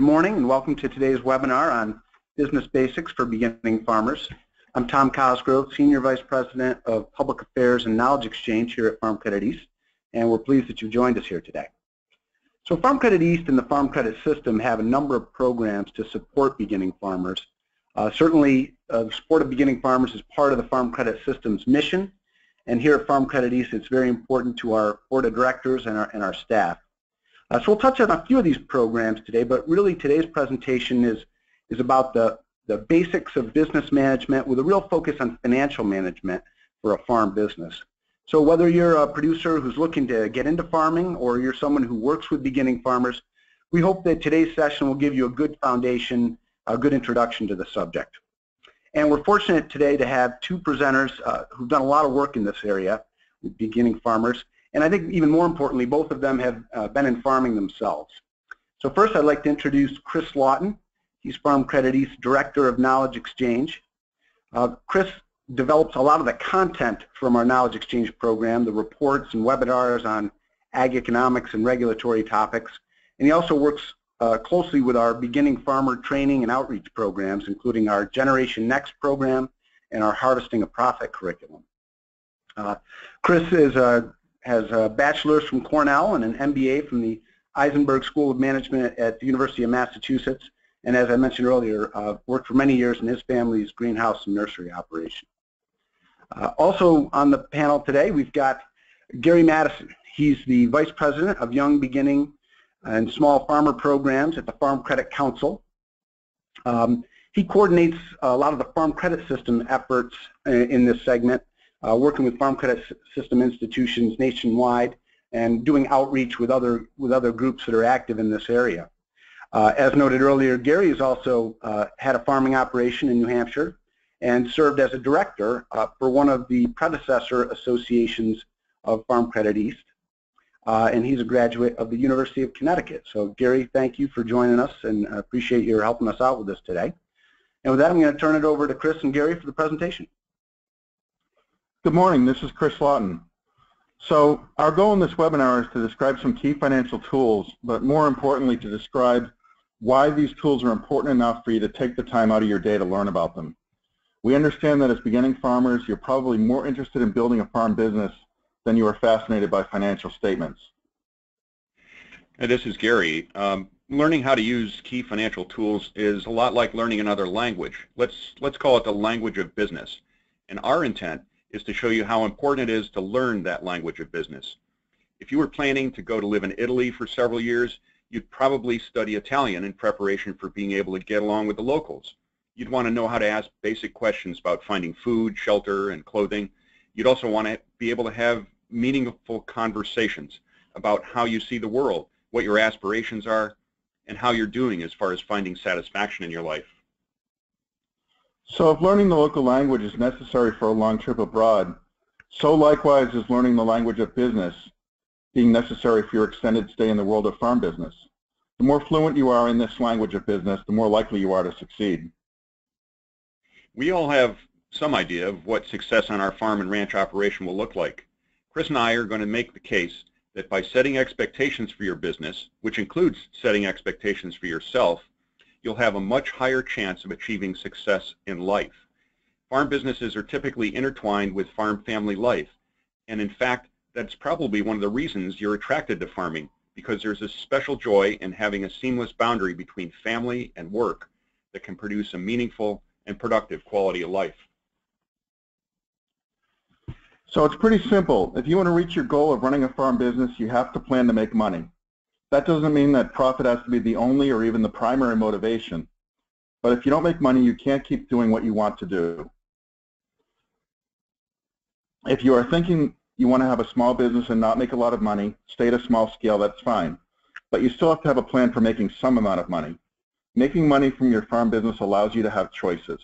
morning and welcome to today's webinar on business basics for beginning farmers. I'm Tom Cosgrove, Senior Vice President of Public Affairs and Knowledge Exchange here at Farm Credit East, and we're pleased that you've joined us here today. So Farm Credit East and the Farm Credit System have a number of programs to support beginning farmers. Uh, certainly, uh, the support of beginning farmers is part of the Farm Credit System's mission, and here at Farm Credit East, it's very important to our board of directors and our, and our staff. Uh, so we'll touch on a few of these programs today, but really today's presentation is, is about the, the basics of business management with a real focus on financial management for a farm business. So whether you're a producer who's looking to get into farming or you're someone who works with beginning farmers, we hope that today's session will give you a good foundation, a good introduction to the subject. And we're fortunate today to have two presenters uh, who've done a lot of work in this area with beginning farmers. And I think even more importantly, both of them have uh, been in farming themselves. So first I'd like to introduce Chris Laughton. He's Farm Credit East Director of Knowledge Exchange. Uh, Chris develops a lot of the content from our Knowledge Exchange program, the reports and webinars on ag economics and regulatory topics. And he also works uh, closely with our beginning farmer training and outreach programs, including our Generation Next program and our Harvesting a Profit curriculum. Uh, Chris is a has a bachelor's from Cornell and an MBA from the Isenberg School of Management at the University of Massachusetts, and as I mentioned earlier, uh, worked for many years in his family's greenhouse and nursery operation. Uh, also on the panel today, we've got Gary Matteson. He's the Vice President of Young Beginning and Small Farmer Programs at the Farm Credit Council. Um, he coordinates a lot of the farm credit system efforts in this segment uh, working with farm credit system institutions nationwide and doing outreach with other with other groups that are active in this area. Uh, as noted earlier, Gary has also uh, had a farming operation in New Hampshire and served as a director uh, for one of the predecessor associations of Farm Credit East. Uh, and he's a graduate of the University of Connecticut. So Gary, thank you for joining us and appreciate your helping us out with this today. And with that, I'm going to turn it over to Chris and Gary for the presentation. Good morning, this is Chris Laughton. So our goal in this webinar is to describe some key financial tools, but more importantly to describe why these tools are important enough for you to take the time out of your day to learn about them. We understand that as beginning farmers, you're probably more interested in building a farm business than you are fascinated by financial statements. this is Gary. Um, learning how to use key financial tools is a lot like learning another language. Let's, let's call it the language of business. And our intent is to show you how important it is to learn that language of business. If you were planning to go to live in Italy for several years, you'd probably study Italian in preparation for being able to get along with the locals. You'd want to know how to ask basic questions about finding food, shelter, and clothing. You'd also want to be able to have meaningful conversations about how you see the world, what your aspirations are, and how you're doing as far as finding satisfaction in your life. So if learning the local language is necessary for a long trip abroad, so likewise is learning the language of business being necessary for your extended stay in the world of farm business. The more fluent you are in this language of business, the more likely you are to succeed. We all have some idea of what success on our farm and ranch operation will look like. Chris and I are going to make the case that by setting expectations for your business, which includes setting expectations for yourself, you'll have a much higher chance of achieving success in life. Farm businesses are typically intertwined with farm family life, and in fact, that's probably one of the reasons you're attracted to farming, because there's a special joy in having a seamless boundary between family and work that can produce a meaningful and productive quality of life. So it's pretty simple. If you want to reach your goal of running a farm business, you have to plan to make money. That doesn't mean that profit has to be the only or even the primary motivation. But if you don't make money, you can't keep doing what you want to do. If you are thinking you want to have a small business and not make a lot of money, stay at a small scale, that's fine. But you still have to have a plan for making some amount of money. Making money from your farm business allows you to have choices.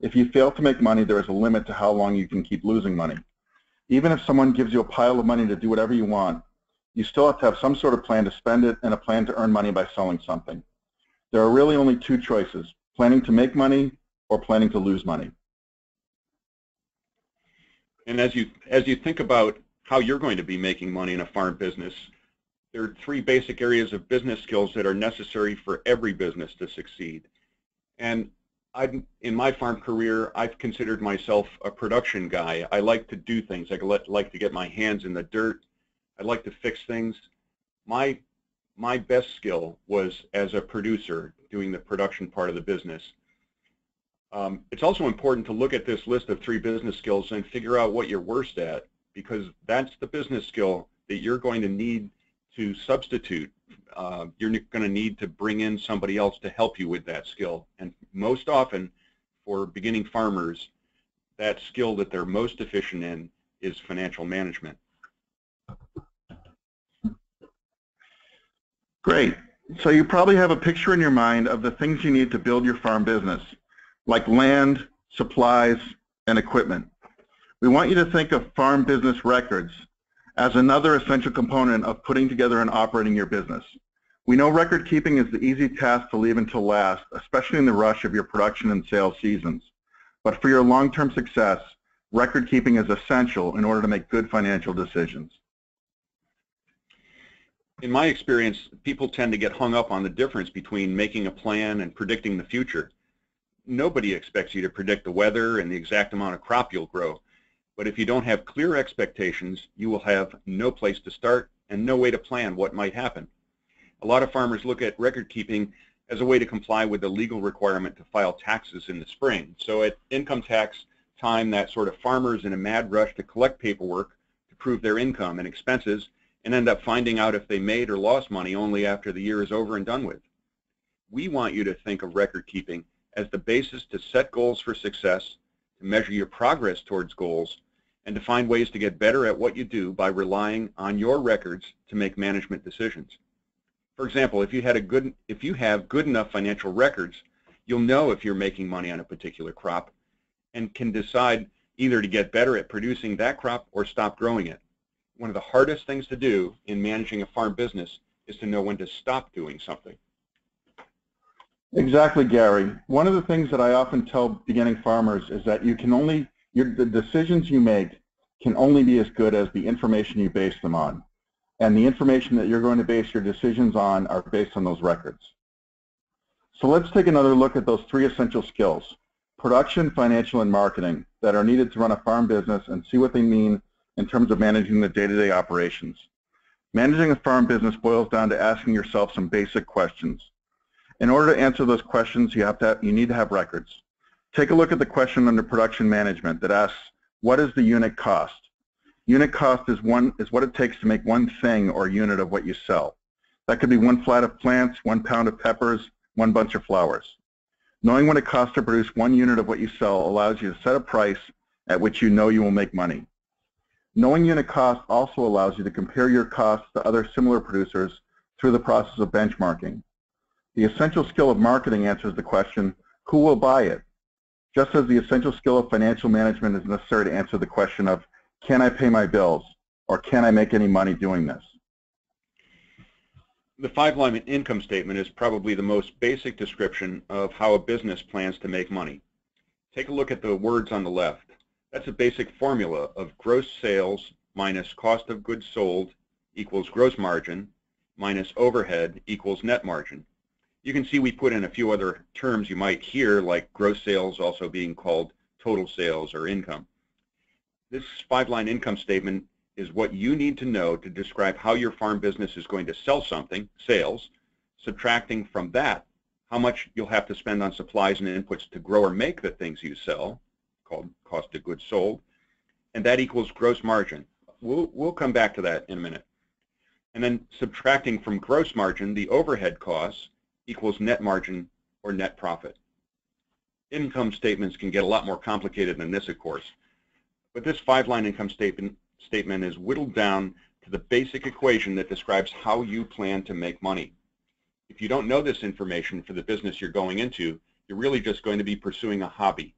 If you fail to make money, there is a limit to how long you can keep losing money. Even if someone gives you a pile of money to do whatever you want, you still have to have some sort of plan to spend it and a plan to earn money by selling something. There are really only two choices, planning to make money or planning to lose money. And as you, as you think about how you're going to be making money in a farm business, there are three basic areas of business skills that are necessary for every business to succeed. And i in my farm career, I've considered myself a production guy. I like to do things. I like to get my hands in the dirt. I like to fix things. My, my best skill was as a producer doing the production part of the business. Um, it's also important to look at this list of three business skills and figure out what you're worst at because that's the business skill that you're going to need to substitute. Uh, you're going to need to bring in somebody else to help you with that skill. And most often, for beginning farmers, that skill that they're most efficient in is financial management. Great. So you probably have a picture in your mind of the things you need to build your farm business, like land, supplies, and equipment. We want you to think of farm business records as another essential component of putting together and operating your business. We know record keeping is the easy task to leave until last, especially in the rush of your production and sales seasons. But for your long-term success, record keeping is essential in order to make good financial decisions. In my experience, people tend to get hung up on the difference between making a plan and predicting the future. Nobody expects you to predict the weather and the exact amount of crop you'll grow. But if you don't have clear expectations, you will have no place to start and no way to plan what might happen. A lot of farmers look at record keeping as a way to comply with the legal requirement to file taxes in the spring. So at income tax time, that sort of farmers in a mad rush to collect paperwork to prove their income and expenses and end up finding out if they made or lost money only after the year is over and done with. We want you to think of record keeping as the basis to set goals for success, to measure your progress towards goals, and to find ways to get better at what you do by relying on your records to make management decisions. For example, if you, had a good, if you have good enough financial records, you'll know if you're making money on a particular crop and can decide either to get better at producing that crop or stop growing it. One of the hardest things to do in managing a farm business is to know when to stop doing something. Exactly, Gary. One of the things that I often tell beginning farmers is that you can only your, the decisions you make can only be as good as the information you base them on. And the information that you're going to base your decisions on are based on those records. So let's take another look at those three essential skills, production, financial, and marketing, that are needed to run a farm business and see what they mean in terms of managing the day-to-day -day operations. Managing a farm business boils down to asking yourself some basic questions. In order to answer those questions, you, have to have, you need to have records. Take a look at the question under production management that asks, what is the unit cost? Unit cost is, one, is what it takes to make one thing or unit of what you sell. That could be one flat of plants, one pound of peppers, one bunch of flowers. Knowing what it costs to produce one unit of what you sell allows you to set a price at which you know you will make money. Knowing unit cost also allows you to compare your costs to other similar producers through the process of benchmarking. The essential skill of marketing answers the question, who will buy it? just as the essential skill of financial management is necessary to answer the question of, can I pay my bills, or can I make any money doing this? The five-line income statement is probably the most basic description of how a business plans to make money. Take a look at the words on the left. That's a basic formula of gross sales minus cost of goods sold equals gross margin minus overhead equals net margin. You can see we put in a few other terms you might hear, like gross sales also being called total sales or income. This five-line income statement is what you need to know to describe how your farm business is going to sell something, sales, subtracting from that how much you'll have to spend on supplies and inputs to grow or make the things you sell, called cost of goods sold, and that equals gross margin. We'll, we'll come back to that in a minute. And then subtracting from gross margin the overhead costs equals net margin or net profit. Income statements can get a lot more complicated than this, of course. But this five-line income statement, statement is whittled down to the basic equation that describes how you plan to make money. If you don't know this information for the business you're going into, you're really just going to be pursuing a hobby.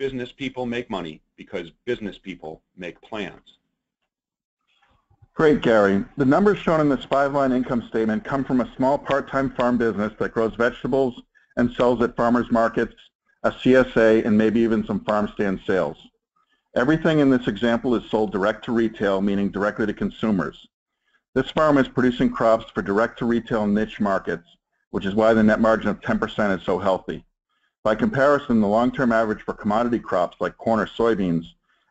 Business people make money because business people make plans. Great, Gary. The numbers shown in this five-line income statement come from a small part-time farm business that grows vegetables and sells at farmers markets, a CSA, and maybe even some farm stand sales. Everything in this example is sold direct to retail, meaning directly to consumers. This farm is producing crops for direct-to-retail niche markets, which is why the net margin of 10% is so healthy. By comparison, the long-term average for commodity crops like corn or soybeans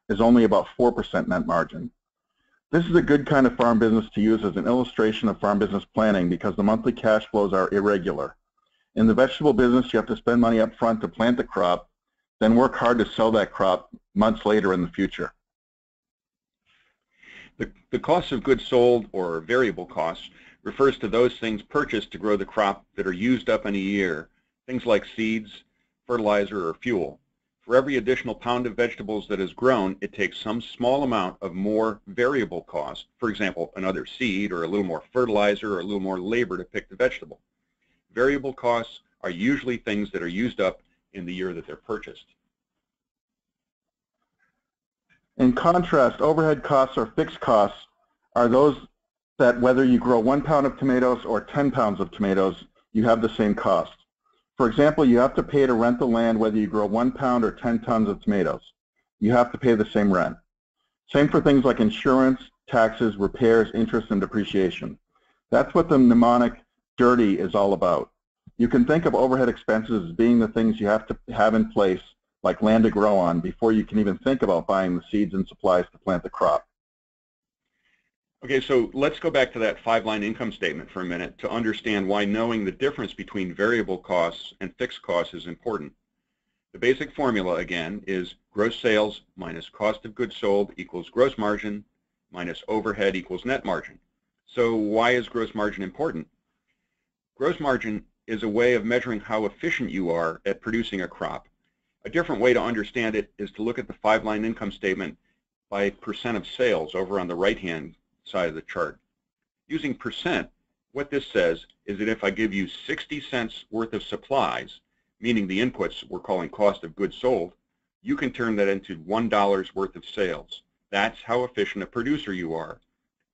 is only about 4% net margin. This is a good kind of farm business to use as an illustration of farm business planning because the monthly cash flows are irregular. In the vegetable business, you have to spend money up front to plant the crop, then work hard to sell that crop months later in the future. The, the cost of goods sold, or variable costs, refers to those things purchased to grow the crop that are used up in a year, things like seeds, fertilizer, or fuel. For every additional pound of vegetables that is grown, it takes some small amount of more variable cost, for example, another seed or a little more fertilizer or a little more labor to pick the vegetable. Variable costs are usually things that are used up in the year that they're purchased. In contrast, overhead costs or fixed costs are those that whether you grow one pound of tomatoes or 10 pounds of tomatoes, you have the same cost. For example, you have to pay to rent the land whether you grow one pound or 10 tons of tomatoes. You have to pay the same rent. Same for things like insurance, taxes, repairs, interest, and depreciation. That's what the mnemonic DIRTY is all about. You can think of overhead expenses as being the things you have to have in place, like land to grow on, before you can even think about buying the seeds and supplies to plant the crop. Okay, so let's go back to that five-line income statement for a minute to understand why knowing the difference between variable costs and fixed costs is important. The basic formula, again, is gross sales minus cost of goods sold equals gross margin minus overhead equals net margin. So why is gross margin important? Gross margin is a way of measuring how efficient you are at producing a crop. A different way to understand it is to look at the five-line income statement by percent of sales over on the right-hand side of the chart. Using percent, what this says is that if I give you 60 cents worth of supplies, meaning the inputs we're calling cost of goods sold, you can turn that into $1 worth of sales. That's how efficient a producer you are.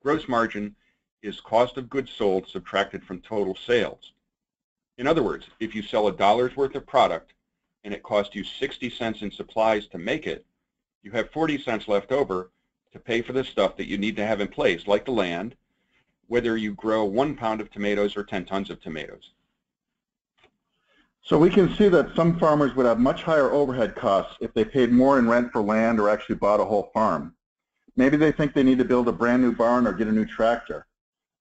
Gross margin is cost of goods sold subtracted from total sales. In other words, if you sell a dollar's worth of product and it cost you 60 cents in supplies to make it, you have 40 cents left over to pay for the stuff that you need to have in place, like the land, whether you grow one pound of tomatoes or 10 tons of tomatoes. So we can see that some farmers would have much higher overhead costs if they paid more in rent for land or actually bought a whole farm. Maybe they think they need to build a brand new barn or get a new tractor.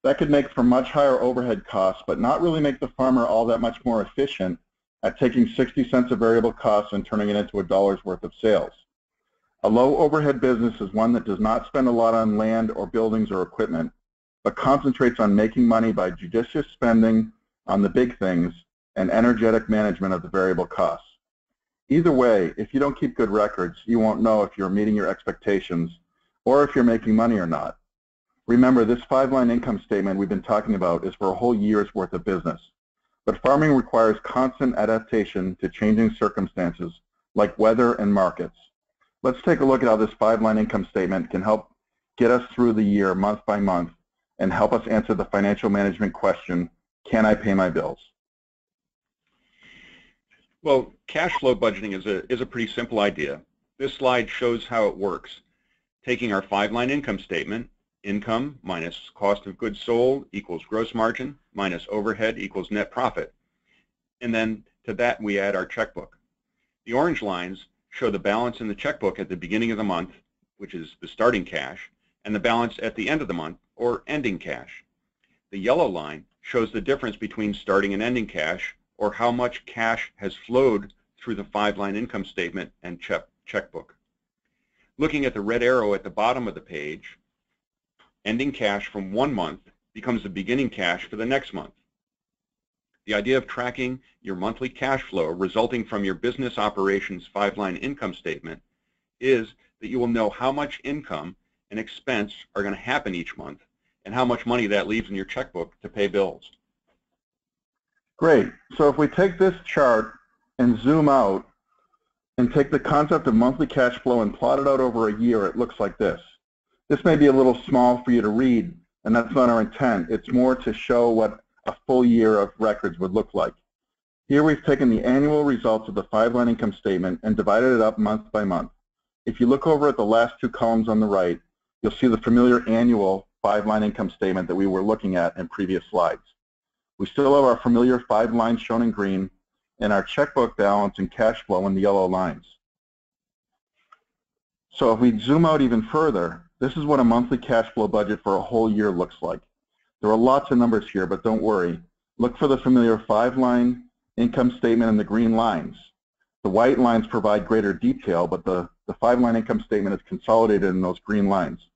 That could make for much higher overhead costs, but not really make the farmer all that much more efficient at taking 60 cents of variable costs and turning it into a dollar's worth of sales. A low overhead business is one that does not spend a lot on land or buildings or equipment, but concentrates on making money by judicious spending on the big things and energetic management of the variable costs. Either way, if you don't keep good records, you won't know if you're meeting your expectations or if you're making money or not. Remember, this five-line income statement we've been talking about is for a whole year's worth of business. But farming requires constant adaptation to changing circumstances like weather and markets. Let's take a look at how this five-line income statement can help get us through the year month by month and help us answer the financial management question, can I pay my bills? Well, cash flow budgeting is a, is a pretty simple idea. This slide shows how it works. Taking our five-line income statement, income minus cost of goods sold equals gross margin minus overhead equals net profit. And then to that we add our checkbook. The orange lines show the balance in the checkbook at the beginning of the month, which is the starting cash, and the balance at the end of the month, or ending cash. The yellow line shows the difference between starting and ending cash, or how much cash has flowed through the five-line income statement and check checkbook. Looking at the red arrow at the bottom of the page, ending cash from one month becomes the beginning cash for the next month. The idea of tracking your monthly cash flow resulting from your business operations five-line income statement is that you will know how much income and expense are going to happen each month and how much money that leaves in your checkbook to pay bills. Great. So if we take this chart and zoom out and take the concept of monthly cash flow and plot it out over a year, it looks like this. This may be a little small for you to read, and that's not our intent. It's more to show what a full year of records would look like. Here we've taken the annual results of the five-line income statement and divided it up month by month. If you look over at the last two columns on the right, you'll see the familiar annual five-line income statement that we were looking at in previous slides. We still have our familiar five lines shown in green and our checkbook balance and cash flow in the yellow lines. So if we zoom out even further, this is what a monthly cash flow budget for a whole year looks like. There are lots of numbers here, but don't worry. Look for the familiar five-line income statement and the green lines. The white lines provide greater detail, but the, the five-line income statement is consolidated in those green lines.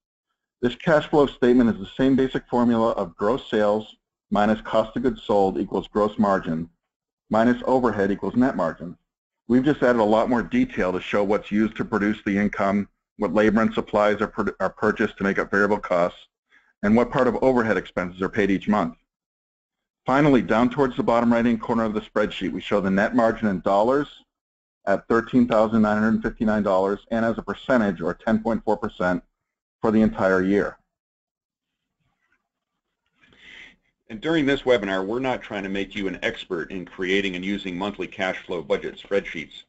This cash flow statement is the same basic formula of gross sales minus cost of goods sold equals gross margin minus overhead equals net margin. We've just added a lot more detail to show what's used to produce the income, what labor and supplies are, are purchased to make up variable costs, and what part of overhead expenses are paid each month. Finally, down towards the bottom right-hand corner of the spreadsheet, we show the net margin in dollars at $13,959 and as a percentage, or 10.4%, for the entire year. And during this webinar, we're not trying to make you an expert in creating and using monthly cash flow budget spreadsheets.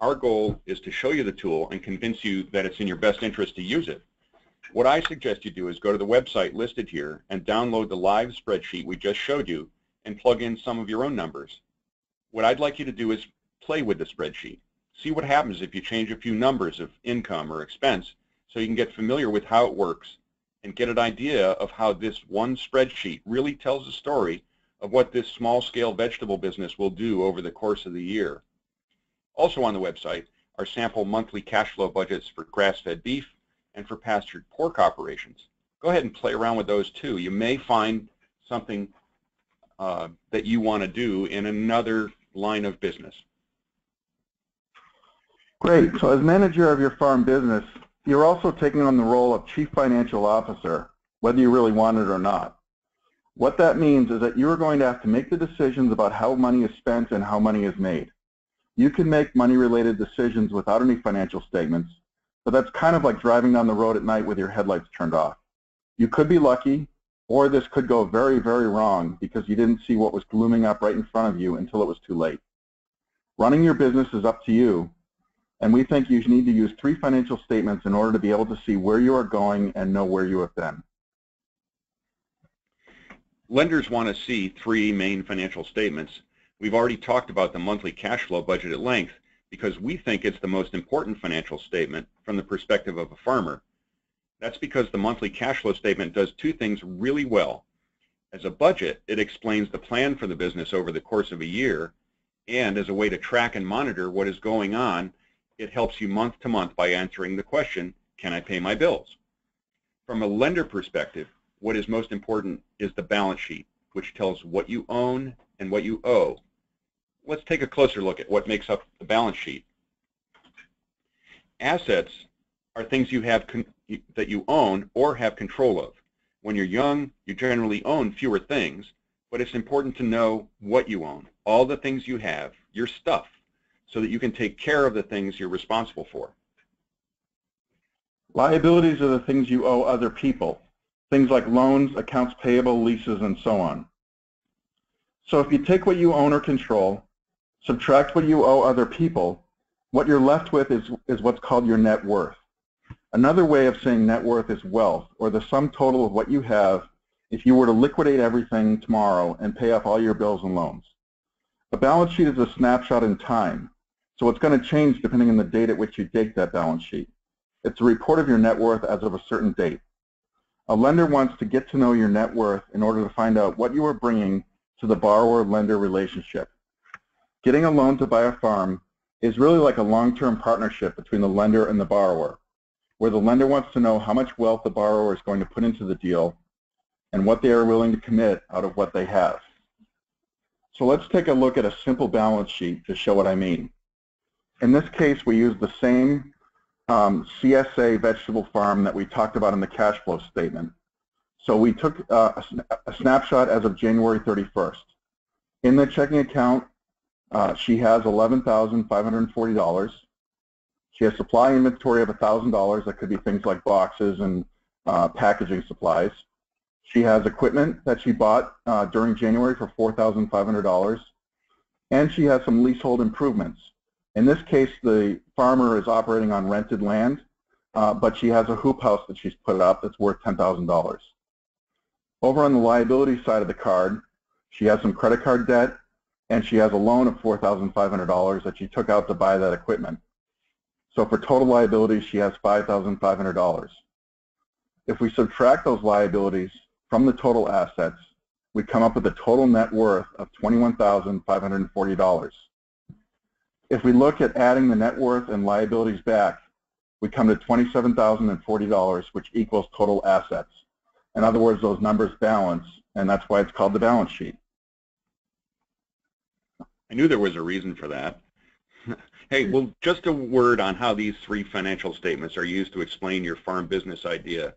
Our goal is to show you the tool and convince you that it's in your best interest to use it. What I suggest you do is go to the website listed here and download the live spreadsheet we just showed you and plug in some of your own numbers. What I'd like you to do is play with the spreadsheet. See what happens if you change a few numbers of income or expense so you can get familiar with how it works and get an idea of how this one spreadsheet really tells a story of what this small-scale vegetable business will do over the course of the year. Also on the website are sample monthly cash flow budgets for grass-fed beef and for pastured pork operations. Go ahead and play around with those too. You may find something uh, that you want to do in another line of business. Great. So as manager of your farm business, you're also taking on the role of Chief Financial Officer, whether you really want it or not. What that means is that you're going to have to make the decisions about how money is spent and how money is made. You can make money-related decisions without any financial statements, but that's kind of like driving down the road at night with your headlights turned off. You could be lucky, or this could go very, very wrong because you didn't see what was glooming up right in front of you until it was too late. Running your business is up to you, and we think you need to use three financial statements in order to be able to see where you are going and know where you have been. Lenders want to see three main financial statements. We've already talked about the monthly cash flow budget at length because we think it's the most important financial statement from the perspective of a farmer. That's because the monthly cash flow statement does two things really well. As a budget, it explains the plan for the business over the course of a year, and as a way to track and monitor what is going on it helps you month to month by answering the question, can I pay my bills? From a lender perspective, what is most important is the balance sheet, which tells what you own and what you owe. Let's take a closer look at what makes up the balance sheet. Assets are things you have that you own or have control of. When you're young, you generally own fewer things, but it's important to know what you own, all the things you have, your stuff, so that you can take care of the things you're responsible for. Liabilities are the things you owe other people, things like loans, accounts payable, leases, and so on. So if you take what you own or control, subtract what you owe other people, what you're left with is, is what's called your net worth. Another way of saying net worth is wealth, or the sum total of what you have if you were to liquidate everything tomorrow and pay off all your bills and loans. A balance sheet is a snapshot in time. So it's going to change depending on the date at which you date that balance sheet. It's a report of your net worth as of a certain date. A lender wants to get to know your net worth in order to find out what you are bringing to the borrower-lender relationship. Getting a loan to buy a farm is really like a long-term partnership between the lender and the borrower, where the lender wants to know how much wealth the borrower is going to put into the deal and what they are willing to commit out of what they have. So let's take a look at a simple balance sheet to show what I mean. In this case, we use the same um, CSA vegetable farm that we talked about in the cash flow statement. So we took uh, a, a, snapshot as of January 31st. In the checking account, uh, she has $11,540. She has supply inventory of $1,000. That could be things like boxes and uh, packaging supplies. She has equipment that she bought uh, during January for $4,500. And she has some leasehold improvements. In this case, the farmer is operating on rented land, uh, but she has a hoop house that she's put up that's worth $10,000. Over on the liability side of the card, she has some credit card debt, and she has a loan of $4,500 that she took out to buy that equipment. So for total liabilities, she has $5,500. If we subtract those liabilities from the total assets, we come up with a total net worth of $21,540. If we look at adding the net worth and liabilities back, we come to $27,040, which equals total assets. In other words, those numbers balance, and that's why it's called the balance sheet. I knew there was a reason for that. hey, well, just a word on how these three financial statements are used to explain your farm business idea.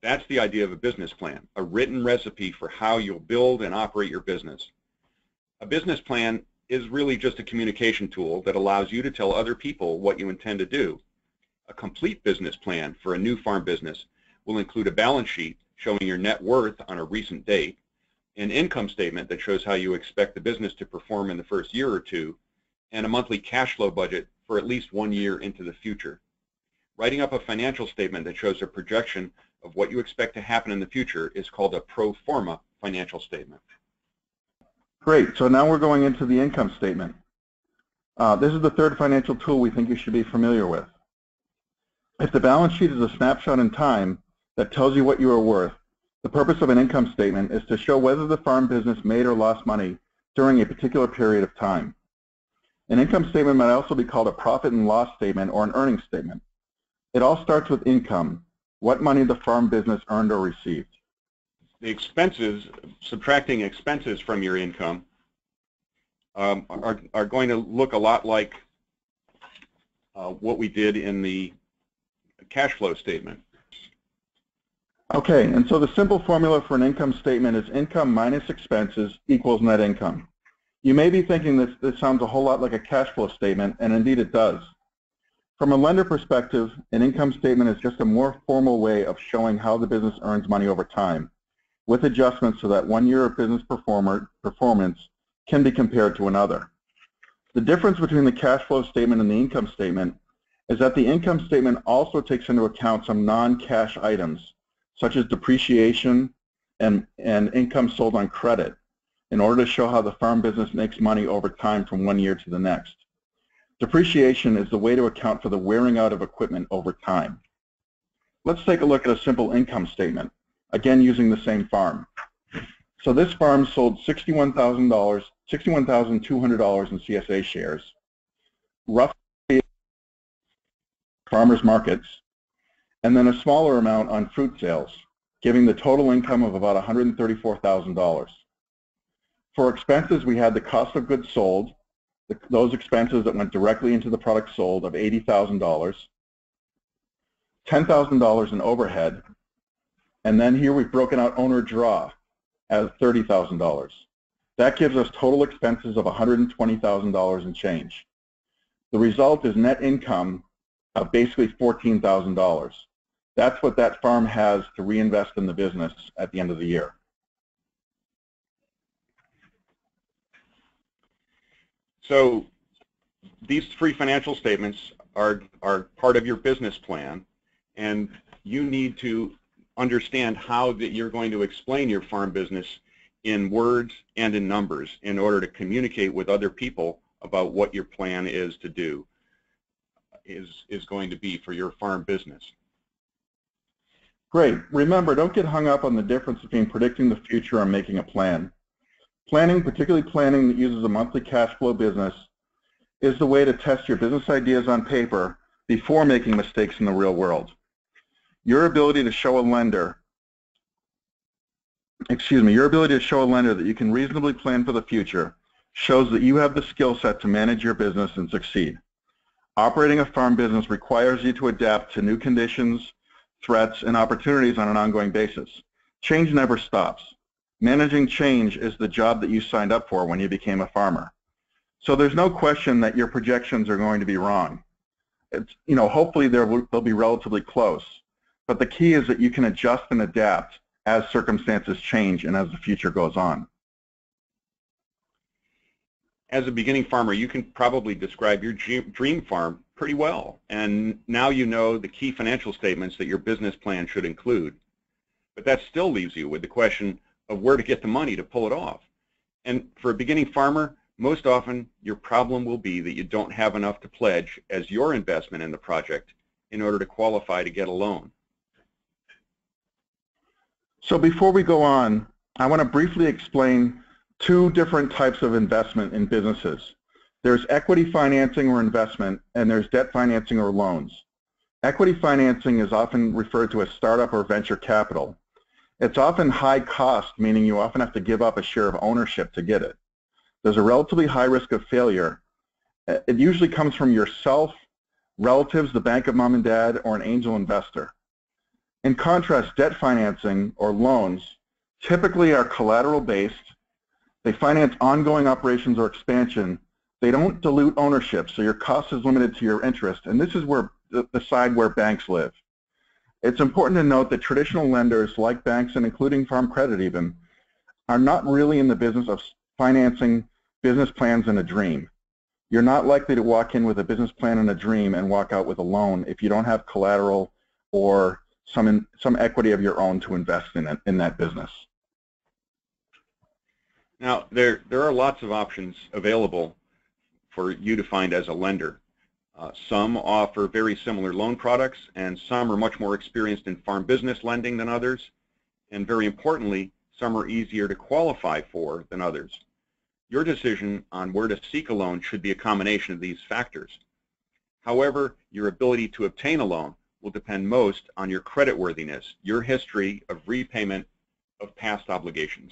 That's the idea of a business plan, a written recipe for how you'll build and operate your business. A business plan is really just a communication tool that allows you to tell other people what you intend to do. A complete business plan for a new farm business will include a balance sheet showing your net worth on a recent date, an income statement that shows how you expect the business to perform in the first year or two, and a monthly cash flow budget for at least one year into the future. Writing up a financial statement that shows a projection of what you expect to happen in the future is called a pro forma financial statement. Great. So now we're going into the income statement. Uh, this is the third financial tool we think you should be familiar with. If the balance sheet is a snapshot in time that tells you what you are worth, the purpose of an income statement is to show whether the farm business made or lost money during a particular period of time. An income statement might also be called a profit and loss statement or an earnings statement. It all starts with income, what money the farm business earned or received. The expenses, subtracting expenses from your income, um, are, are going to look a lot like uh, what we did in the cash flow statement. Okay, and so the simple formula for an income statement is income minus expenses equals net income. You may be thinking this, this sounds a whole lot like a cash flow statement, and indeed it does. From a lender perspective, an income statement is just a more formal way of showing how the business earns money over time, with adjustments so that one year of business performance can be compared to another. The difference between the cash flow statement and the income statement is that the income statement also takes into account some non-cash items, such as depreciation and, and income sold on credit in order to show how the farm business makes money over time from one year to the next. Depreciation is the way to account for the wearing out of equipment over time. Let's take a look at a simple income statement, again using the same farm. So this farm sold $61,000, $61,200 in CSA shares, roughly farmers markets, and then a smaller amount on fruit sales, giving the total income of about $134,000. For expenses, we had the cost of goods sold, the, those expenses that went directly into the product sold of $80,000, $10,000 in overhead, and then here we've broken out owner draw as $30,000. That gives us total expenses of $120,000 in change. The result is net income of basically $14,000. That's what that farm has to reinvest in the business at the end of the year. So these three financial statements are, are part of your business plan, and you need to understand how that you're going to explain your farm business in words and in numbers in order to communicate with other people about what your plan is to do, is, is going to be for your farm business. Great. Remember, don't get hung up on the difference between predicting the future and making a plan. Planning, particularly planning that uses a monthly cash flow business, is the way to test your business ideas on paper before making mistakes in the real world. Your ability to show a lender, excuse me, your ability to show a lender that you can reasonably plan for the future shows that you have the skill set to manage your business and succeed. Operating a farm business requires you to adapt to new conditions, threats, and opportunities on an ongoing basis. Change never stops. Managing change is the job that you signed up for when you became a farmer. So there's no question that your projections are going to be wrong. It's, you know, hopefully they'll be relatively close. But the key is that you can adjust and adapt as circumstances change and as the future goes on. As a beginning farmer, you can probably describe your dream farm pretty well. And now you know the key financial statements that your business plan should include. But that still leaves you with the question of where to get the money to pull it off. And for a beginning farmer, most often your problem will be that you don't have enough to pledge as your investment in the project in order to qualify to get a loan. So before we go on, I want to briefly explain two different types of investment in businesses. There's equity financing or investment, and there's debt financing or loans. Equity financing is often referred to as startup or venture capital. It's often high cost, meaning you often have to give up a share of ownership to get it. There's a relatively high risk of failure. Uh, it usually comes from yourself, relatives, the bank of mom and dad, or an angel investor. In contrast, debt financing or loans typically are collateral based. They finance ongoing operations or expansion. They don't dilute ownership, so your cost is limited to your interest. And this is where the, side where banks live. It's important to note that traditional lenders, like banks and including Farm Credit even, are not really in the business of financing business plans and a dream. You're not likely to walk in with a business plan and a dream and walk out with a loan if you don't have collateral or some in, some equity of your own to invest in it, in that business. Now, there there are lots of options available for you to find as a lender. Uh, some offer very similar loan products, and some are much more experienced in farm business lending than others. And very importantly, some are easier to qualify for than others. Your decision on where to seek a loan should be a combination of these factors. However, your ability to obtain a loan will depend most on your creditworthiness, your history of repayment of past obligations.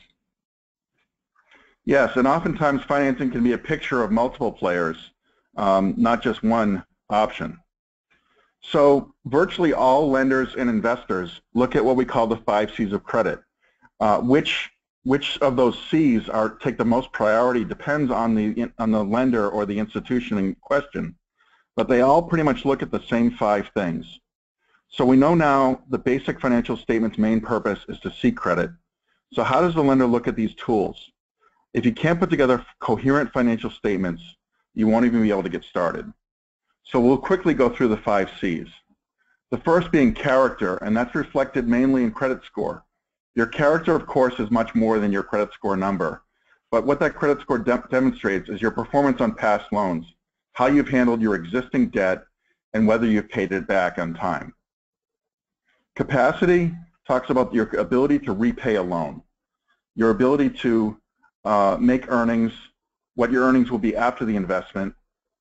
Yes, and oftentimes financing can be a picture of multiple players um, not just one option. So virtually all lenders and investors look at what we call the five C's of credit. Uh, which which of those C's are take the most priority depends on the on the lender or the institution in question, but they all pretty much look at the same five things. So we know now the basic financial statement's main purpose is to seek credit. So how does the lender look at these tools? If you can't put together coherent financial statements, you won't even be able to get started. So we'll quickly go through the five C's. The first being character, and that's reflected mainly in credit score. Your character, of course, is much more than your credit score number. But what that credit score de demonstrates is your performance on past loans, how you've handled your existing debt, and whether you've paid it back on time. Capacity talks about your ability to repay a loan, your ability to uh, make earnings what your earnings will be after the investment,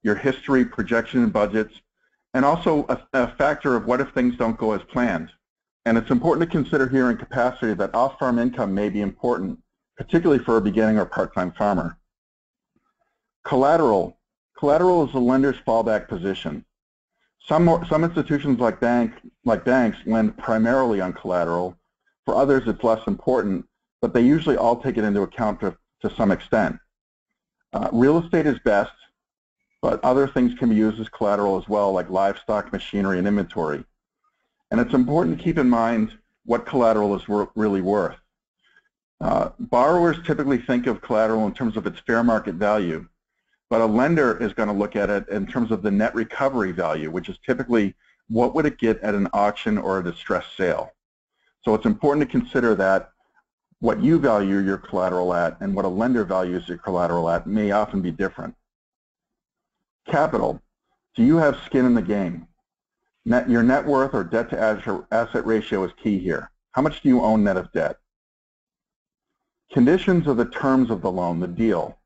your history, projection, and budgets, and also a, a factor of what if things don't go as planned. And it's important to consider here in capacity that off-farm income may be important, particularly for a beginning or part-time farmer. Collateral. Collateral is the lender's fallback position. Some, some institutions like, bank, like banks lend primarily on collateral. For others, it's less important, but they usually all take it into account to, to some extent. Uh, real estate is best, but other things can be used as collateral as well, like livestock, machinery, and inventory. And it's important to keep in mind what collateral is really worth. Uh, borrowers typically think of collateral in terms of its fair market value, but a lender is going to look at it in terms of the net recovery value, which is typically what would it get at an auction or a distressed sale. So it's important to consider that what you value your collateral at and what a lender values your collateral at may often be different. Capital. Do you have skin in the game? Net, your net worth or debt to asset ratio is key here. How much do you own net of debt? Conditions are the terms of the loan, the deal.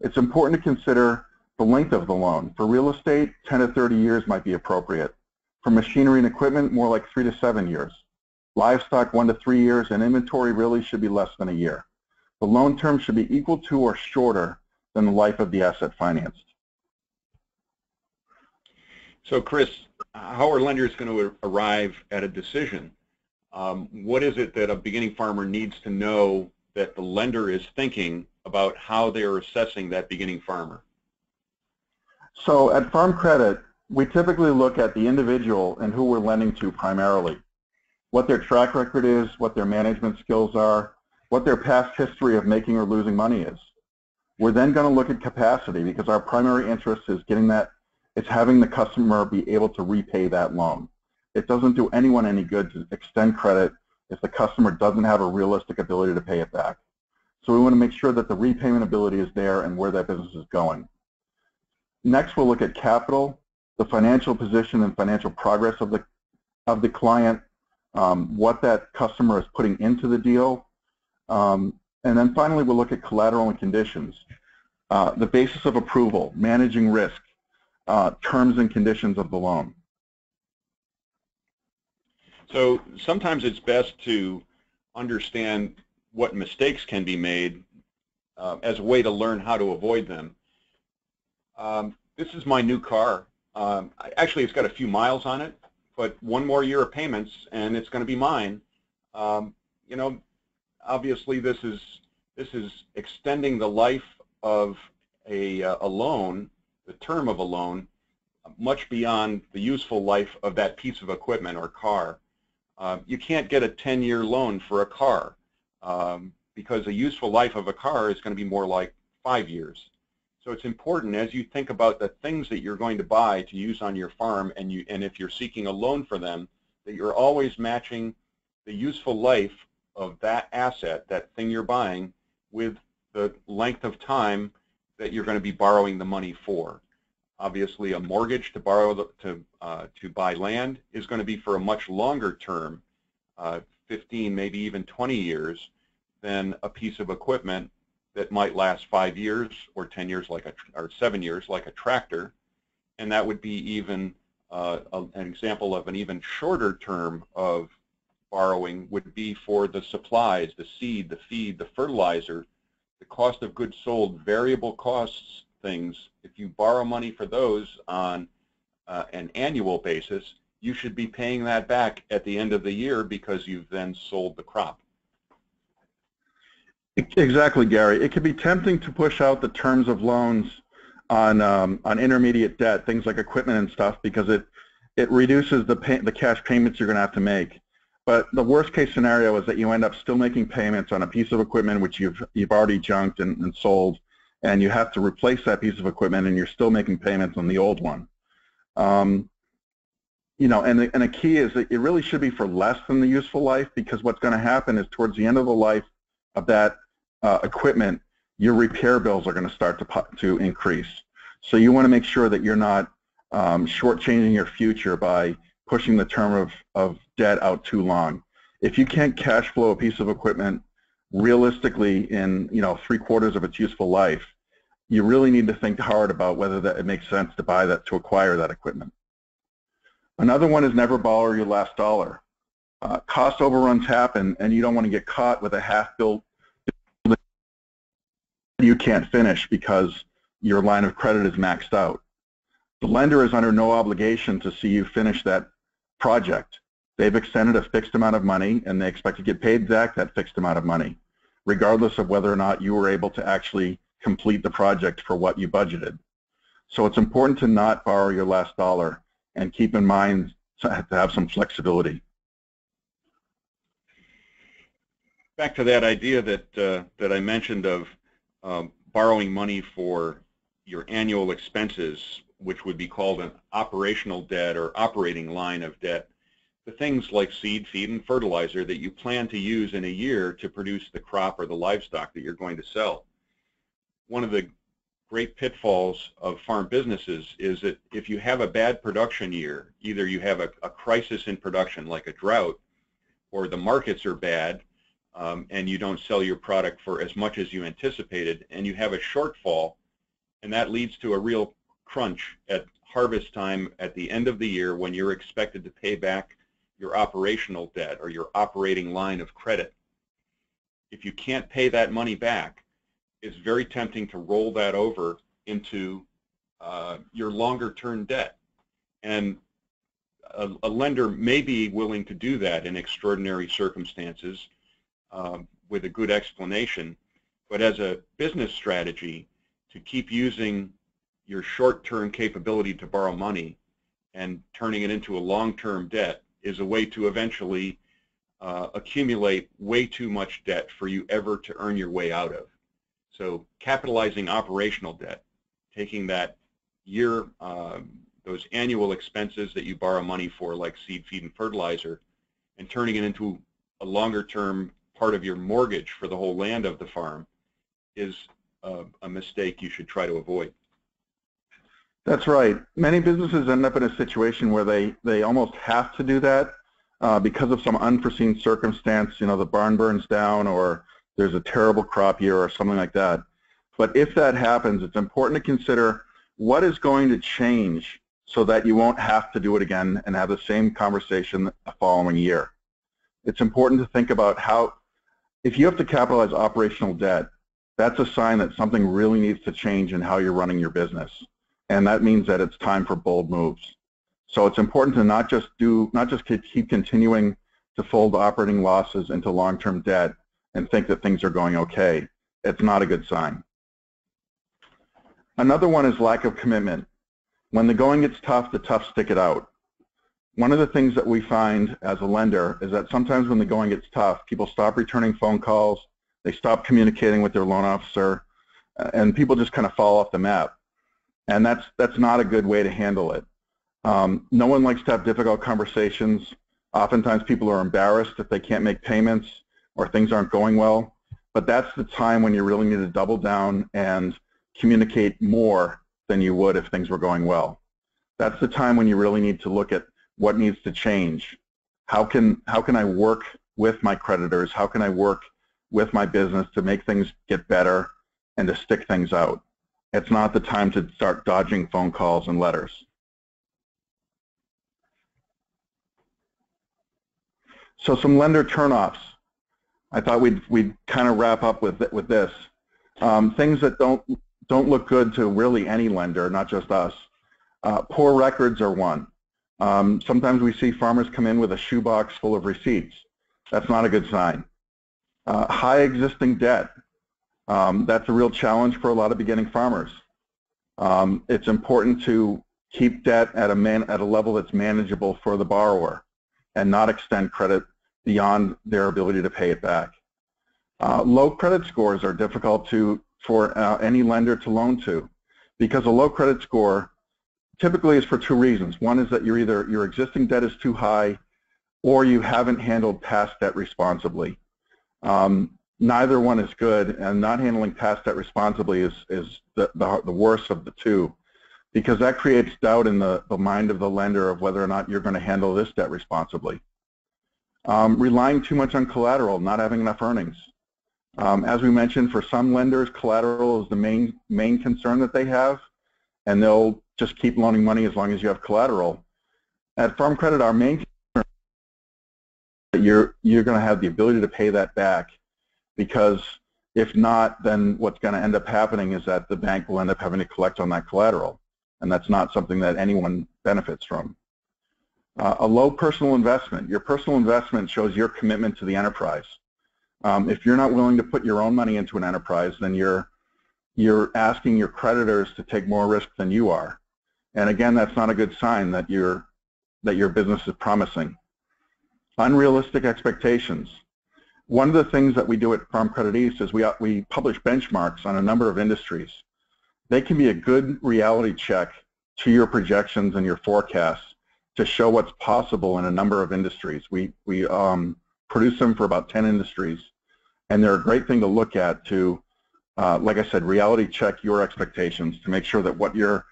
It's important to consider the length of the loan. For real estate, 10 to 30 years might be appropriate. For machinery and equipment, more like three to seven years. Livestock, one to three years, and inventory really should be less than a year. The loan term should be equal to or shorter than the life of the asset financed. So Chris, how are lenders going to arrive at a decision? Um, what is it that a beginning farmer needs to know that the lender is thinking about how they are assessing that beginning farmer? So at Farm Credit, we typically look at the individual and who we're lending to primarily what their track record is, what their management skills are, what their past history of making or losing money is. We're then going to look at capacity because our primary interest is getting that, it's having the customer be able to repay that loan. It doesn't do anyone any good to extend credit if the customer doesn't have a realistic ability to pay it back. So we want to make sure that the repayment ability is there and where that business is going. Next, we'll look at capital, the financial position and financial progress of the, of the client, um, what that customer is putting into the deal, um, and then finally we'll look at collateral and conditions, uh, the basis of approval, managing risk, uh, terms and conditions of the loan. So sometimes it's best to understand what mistakes can be made uh, as a way to learn how to avoid them. Um, this is my new car. Um, actually, it's got a few miles on it, but one more year of payments and it's going to be mine. Um, you know, obviously this is this is extending the life of a, uh, a loan, the term of a loan, much beyond the useful life of that piece of equipment or car. Uh, you can't get a 10-year loan for a car um, because the useful life of a car is going to be more like five years. So it's important as you think about the things that you're going to buy to use on your farm and, you, and if you're seeking a loan for them, that you're always matching the useful life of that asset, that thing you're buying, with the length of time that you're going to be borrowing the money for. Obviously, a mortgage to borrow the, to uh, to buy land is going to be for a much longer term, uh, 15, maybe even 20 years, than a piece of equipment that might last five years or 10 years, like a or seven years, like a tractor, and that would be even uh, a, an example of an even shorter term of borrowing would be for the supplies, the seed, the feed, the fertilizer, the cost of goods sold, variable costs things, if you borrow money for those on uh, an annual basis, you should be paying that back at the end of the year because you've then sold the crop. Exactly, Gary. It can be tempting to push out the terms of loans on um, on intermediate debt, things like equipment and stuff, because it it reduces the pay, the cash payments you're going to have to make. But the worst case scenario is that you end up still making payments on a piece of equipment which you've you've already junked and, and sold, and you have to replace that piece of equipment and you're still making payments on the old one. Um, you know, and, the, and a key is that it really should be for less than the useful life because what's going to happen is towards the end of the life of that uh, equipment, your repair bills are going to start to, to increase. So you want to make sure that you're not um, shortchanging your future by pushing the term of, of debt out too long. If you can't cash flow a piece of equipment realistically in you know three quarters of its useful life, you really need to think hard about whether that it makes sense to buy that to acquire that equipment. Another one is never borrow your last dollar. Uh, cost overruns happen, and you don't want to get caught with a half-built you can't finish because your line of credit is maxed out. The lender is under no obligation to see you finish that project. They've extended a fixed amount of money and they expect to get paid back that fixed amount of money, regardless of whether or not you were able to actually complete the project for what you budgeted. So it's important to not borrow your last dollar and keep in mind to have some flexibility. Back to that idea that uh, that I mentioned of um, borrowing money for your annual expenses, which would be called an operational debt or operating line of debt the things like seed, feed, and fertilizer that you plan to use in a year to produce the crop or the livestock that you're going to sell. One of the great pitfalls of farm businesses is that if you have a bad production year, either you have a, a crisis in production like a drought, or the markets are bad um, and you don't sell your product for as much as you anticipated, and you have a shortfall, and that leads to a real crunch at harvest time at the end of the year when you're expected to pay back your operational debt or your operating line of credit. If you can't pay that money back, it's very tempting to roll that over into uh, your longer term debt. And a, a, lender may be willing to do that in extraordinary circumstances um, with a good explanation. But as a business strategy, to keep using your short-term capability to borrow money and turning it into a long-term debt is a way to eventually uh, accumulate way too much debt for you ever to earn your way out of. So capitalizing operational debt, taking that year, um, those annual expenses that you borrow money for like seed, feed, and fertilizer, and turning it into a longer term part of your mortgage for the whole land of the farm is uh, a mistake you should try to avoid. That's right. Many businesses end up in a situation where they, they almost have to do that uh, because of some unforeseen circumstance, you know, the barn burns down or there's a terrible crop year or something like that. But if that happens, it's important to consider what is going to change so that you won't have to do it again and have the same conversation the following year. It's important to think about how, if you have to capitalize operational debt, that's a sign that something really needs to change in how you're running your business. And that means that it's time for bold moves. So it's important to not just do, not just keep continuing to fold operating losses into long-term debt and think that things are going okay. It's not a good sign. Another one is lack of commitment. When the going gets tough, the tough stick it out. One of the things that we find as a lender is that sometimes when the going gets tough, people stop returning phone calls, they stop communicating with their loan officer, and people just kind of fall off the map. And that's, that's not a good way to handle it. Um, no one likes to have difficult conversations. Oftentimes people are embarrassed if they can't make payments or things aren't going well. But that's the time when you really need to double down and communicate more than you would if things were going well. That's the time when you really need to look at what needs to change. How can, how can I work with my creditors? How can I work with my business to make things get better and to stick things out? It's not the time to start dodging phone calls and letters. So some lender turnoffs. I thought we'd, we'd kind of wrap up with, with this. Um, things that don't, don't look good to really any lender, not just us. Uh, poor records are one. Um, sometimes we see farmers come in with a shoebox full of receipts. That's not a good sign. Uh, high existing debt. Um, that's a real challenge for a lot of beginning farmers. Um, it's important to keep debt at a, man, at a level that's manageable for the borrower and not extend credit beyond their ability to pay it back. Uh, low credit scores are difficult to, for uh, any lender to loan to because a low credit score typically is for two reasons. One is that you're either your existing debt is too high or you haven't handled past debt responsibly. Um, neither one is good and not handling past debt responsibly is, is the, the, the worst of the two because that creates doubt in the, the mind of the lender of whether or not you're going to handle this debt responsibly. Um, relying too much on collateral, not having enough earnings. Um, as we mentioned, for some lenders, collateral is the main, main concern that they have, and they'll just keep loaning money as long as you have collateral. At Farm Credit, our main concern is that you're, you're going to have the ability to pay that back because if not, then what's going to end up happening is that the bank will end up having to collect on that collateral and that's not something that anyone benefits from. Uh, a low personal investment. Your personal investment shows your commitment to the enterprise. Um, if you're not willing to put your own money into an enterprise, then you're you're asking your creditors to take more risk than you are. And again, that's not a good sign that your that your business is promising. Unrealistic expectations. One of the things that we do at Farm Credit East is we, we publish benchmarks on a number of industries they can be a good reality check to your projections and your forecasts to show what's possible in a number of industries. We, we um, produce them for about 10 industries, and they're a great thing to look at to, uh, like I said, reality check your expectations to make sure that what you're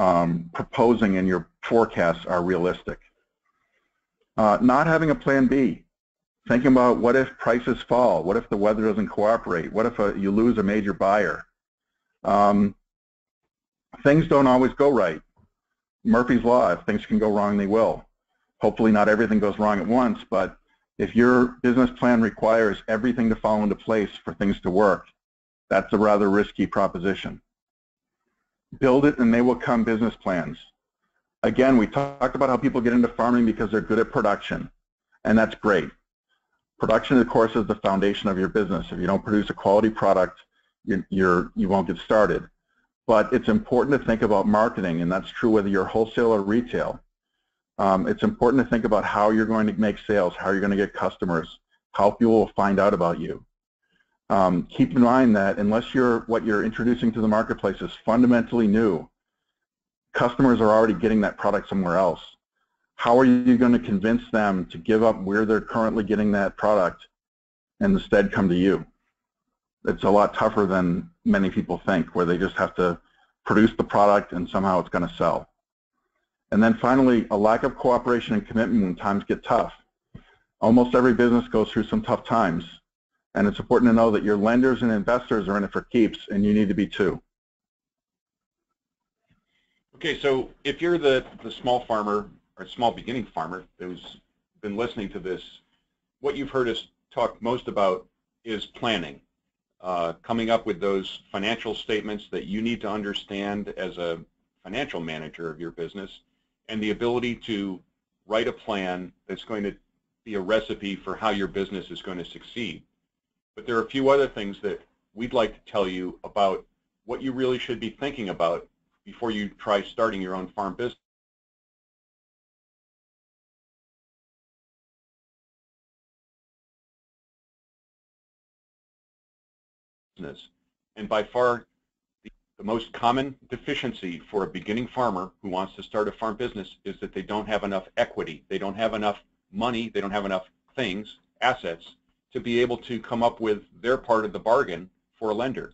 um, proposing in your forecasts are realistic. Uh, not having a plan B. Thinking about what if prices fall? What if the weather doesn't cooperate? What if a, you lose a major buyer? Um, things don't always go right. Murphy's Law, if things can go wrong, they will. Hopefully not everything goes wrong at once, but if your business plan requires everything to fall into place for things to work, that's a rather risky proposition. Build it and they will come business plans. Again, we talked about how people get into farming because they're good at production, and that's great. Production, of course, is the foundation of your business. If you don't produce a quality product, you're, you're, you won't get started. But it's important to think about marketing, and that's true whether you're wholesale or retail. Um, it's important to think about how you're going to make sales, how you're going to get customers, how people will find out about you. Um, keep in mind that unless you're, what you're introducing to the marketplace is fundamentally new, customers are already getting that product somewhere else. how are you going to convince them to give up where they're currently getting that product and instead come to you? It's a lot tougher than many people think, where they just have to produce the product and somehow it's going to sell. And then finally, a lack of cooperation and commitment when times get tough. Almost every business goes through some tough times, and it's important to know that your lenders and investors are in it for keeps, and you need to be too. Okay, so if you're the, the small farmer or small beginning farmer who's been listening to this, what you've heard us talk most about is planning. Uh, coming up with those financial statements that you need to understand as a financial manager of your business and the ability to write a plan that's going to be a recipe for how your business is going to succeed. But there are a few other things that we'd like to tell you about what you really should be thinking about before you try starting your own farm business. And by far, the, most common deficiency for a beginning farmer who wants to start a farm business is that they don't have enough equity. They don't have enough money. They don't have enough things, assets, to be able to come up with their part of the bargain for a lender.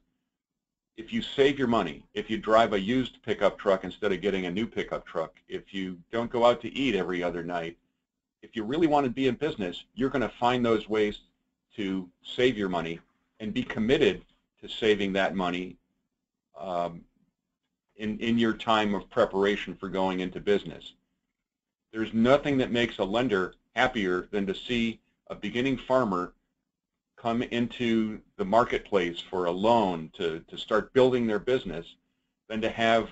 If you save your money, if you drive a used pickup truck instead of getting a new pickup truck, if you don't go out to eat every other night, if you really want to be in business, you're going to find those ways to save your money and be committed to saving that money um, in, in your time of preparation for going into business. There's nothing that makes a lender happier than to see a beginning farmer come into the marketplace for a loan to, to start building their business than to have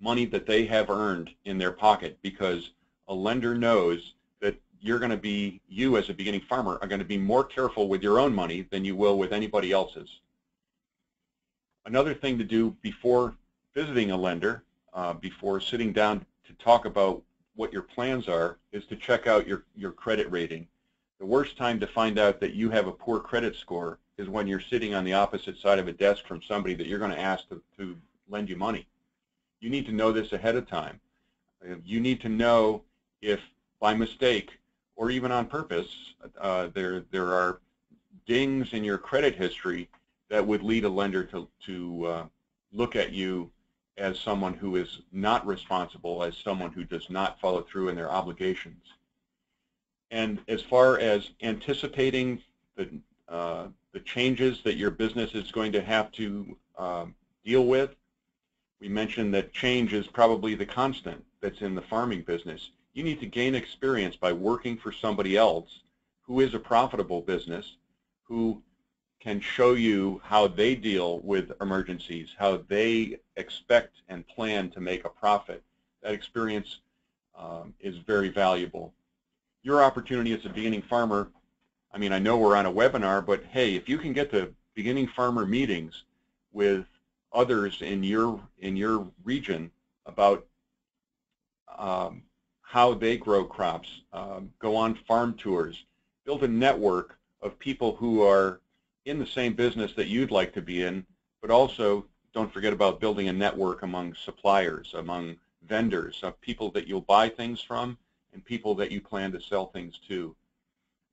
money that they have earned in their pocket because a lender knows that you're going to be, you as a beginning farmer, are going to be more careful with your own money than you will with anybody else's. Another thing to do before visiting a lender, uh, before sitting down to talk about what your plans are, is to check out your, your credit rating. The worst time to find out that you have a poor credit score is when you're sitting on the opposite side of a desk from somebody that you're going to ask to, to lend you money. You need to know this ahead of time. Uh, you need to know if by mistake or even on purpose uh, there, there are dings in your credit history that would lead a lender to, to uh, look at you as someone who is not responsible, as someone who does not follow through in their obligations. And as far as anticipating the, uh, the changes that your business is going to have to um, deal with, we mentioned that change is probably the constant that's in the farming business. You need to gain experience by working for somebody else who is a profitable business, who can show you how they deal with emergencies, how they expect and plan to make a profit. That experience um, is very valuable. Your opportunity as a beginning farmer, I mean, I know we're on a webinar, but hey, if you can get to beginning farmer meetings with others in your in your region about um, how they grow crops, um, go on farm tours, build a network of people who are in the same business that you'd like to be in, but also don't forget about building a network among suppliers, among vendors, of people that you'll buy things from and people that you plan to sell things to.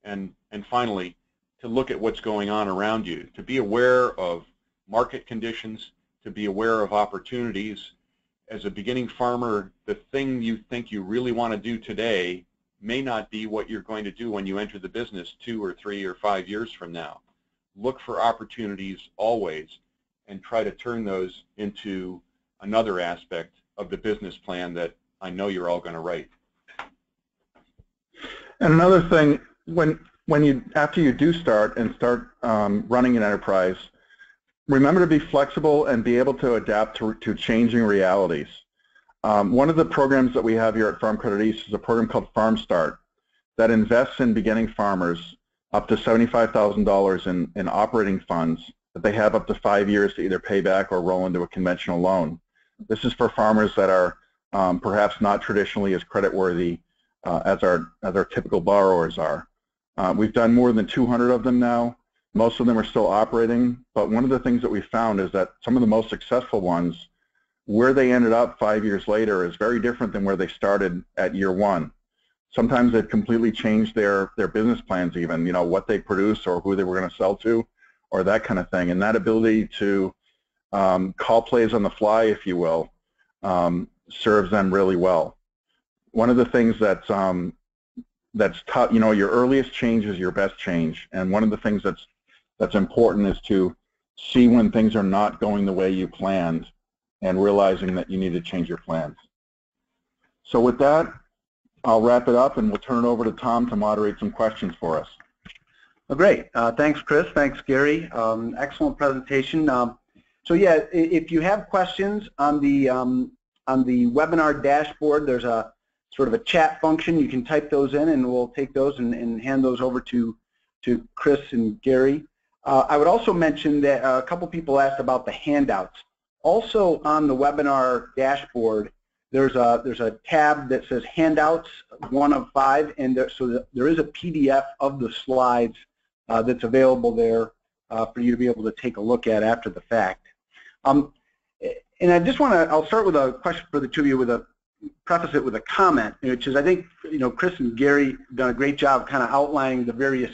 And, and finally, to look at what's going on around you, to be aware of market conditions, to be aware of opportunities. As a beginning farmer, the thing you think you really want to do today may not be what you're going to do when you enter the business two or three or five years from now look for opportunities always and try to turn those into another aspect of the business plan that I know you're all going to write. And another thing, when when you after you do start and start um, running an enterprise, remember to be flexible and be able to adapt to, to changing realities. Um, one of the programs that we have here at Farm Credit East is a program called Farm Start that invests in beginning farmers up to $75,000 in, in operating funds that they have up to five years to either pay back or roll into a conventional loan. This is for farmers that are um, perhaps not traditionally as creditworthy uh, as, our, as our typical borrowers are. Uh, we've done more than 200 of them now. Most of them are still operating, but one of the things that we found is that some of the most successful ones where they ended up five years later is very different than where they started at year one. Sometimes they've completely changed their, their business plans even, you know, what they produce or who they were going to sell to or that kind of thing. And that ability to um, call plays on the fly, if you will, um, serves them really well. One of the things that's um, that's tough, you know, your earliest change is your best change, and one of the things that's that's important is to see when things are not going the way you planned, and realizing that you need to change your plans. So with that, I'll wrap it up, and we'll turn it over to Tom to moderate some questions for us. Well, great. Uh, thanks, Chris. Thanks, Gary. Um, excellent presentation. Um, so yeah, if you have questions on the um, on the webinar dashboard, there's a sort of a chat function. You can type those in, and we'll take those and, and hand those over to to Chris and Gary. Uh, I would also mention that a couple people asked about the handouts. Also on the webinar dashboard, there's a there's a tab that says handouts, one of five, and there, so there is a PDF of the slides uh, that's available there uh, for you to be able to take a look at after the fact. Um, and I just want to, I'll start with a question for the two of you with a, preface it with a comment, which is I think, you know, Chris and Gary done a great job kind of outlining the various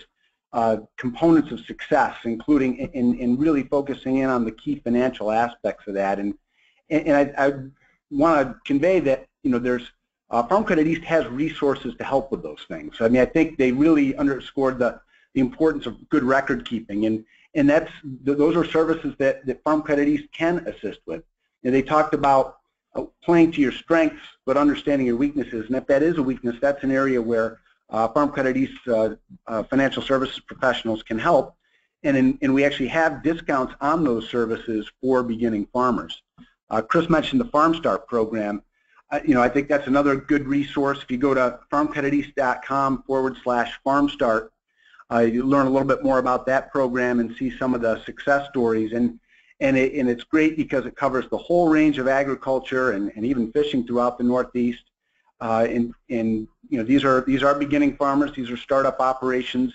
uh, components of success, including in, in really focusing in on the key financial aspects of that. And, and I, I want to convey that, you know, there's, uh, Farm Credit East has resources to help with those things. So, I mean, I think they really underscored the, the importance of good record keeping. And, and that's, those are services that, that Farm Credit East can assist with. And they talked about playing to your strengths, but understanding your weaknesses. And if that is a weakness, that's an area where uh, Farm Credit East uh, uh, financial services professionals can help. And, in, and we actually have discounts on those services for beginning farmers. Uh, Chris mentioned the Farm Start program. You know, I think that's another good resource. If you go to farmcrediteast.com forward slash farm start, uh, you learn a little bit more about that program and see some of the success stories. And and, it, and it's great because it covers the whole range of agriculture and, and even fishing throughout the Northeast. Uh, and, and you know these are these are beginning farmers. These are startup operations